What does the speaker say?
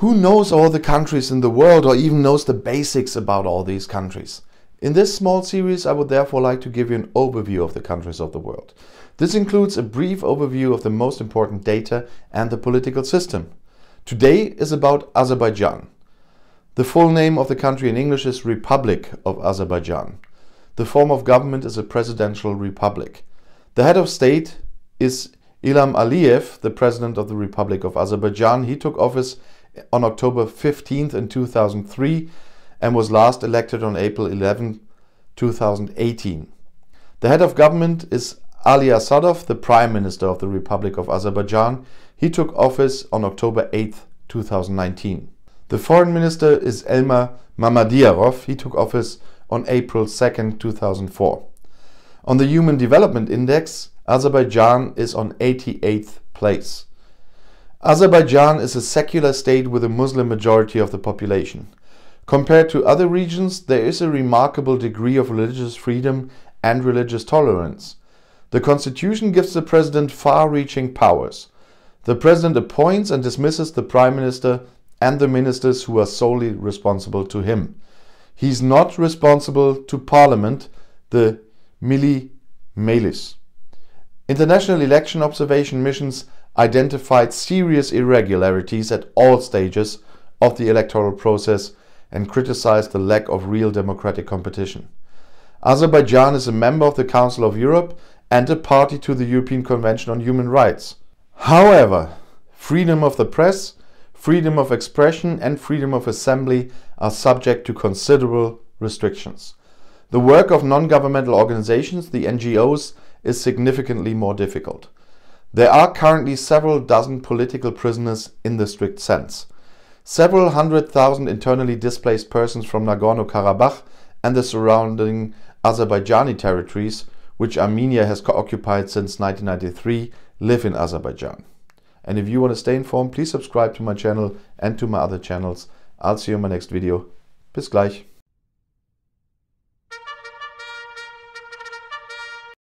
Who knows all the countries in the world or even knows the basics about all these countries? In this small series, I would therefore like to give you an overview of the countries of the world. This includes a brief overview of the most important data and the political system. Today is about Azerbaijan. The full name of the country in English is Republic of Azerbaijan. The form of government is a presidential republic. The head of state is Ilham Aliyev, the president of the Republic of Azerbaijan. He took office on October 15th in 2003 and was last elected on April 11, 2018. The head of government is Ali Asadov, the Prime Minister of the Republic of Azerbaijan. He took office on October 8, 2019. The Foreign Minister is Elmar Mammadyarov. He took office on April 2, 2004. On the Human Development Index, Azerbaijan is on 88th place. Azerbaijan is a secular state with a Muslim majority of the population. Compared to other regions, there is a remarkable degree of religious freedom and religious tolerance. The constitution gives the president far-reaching powers. The president appoints and dismisses the prime minister and the ministers who are solely responsible to him. He is not responsible to parliament, the Milli Mejlis. International election observation missions identified serious irregularities at all stages of the electoral process and criticized the lack of real democratic competition. Azerbaijan is a member of the Council of Europe and a party to the European Convention on Human Rights. However, freedom of the press, freedom of expression and freedom of assembly are subject to considerable restrictions. The work of non-governmental organizations, the NGOs, is significantly more difficult. There are currently several dozen political prisoners in the strict sense. Several hundred thousand internally displaced persons from Nagorno-Karabakh and the surrounding Azerbaijani territories, which Armenia has occupied since 1993, live in Azerbaijan. And if you want to stay informed, please subscribe to my channel and to my other channels. I'll see you in my next video. Bis gleich.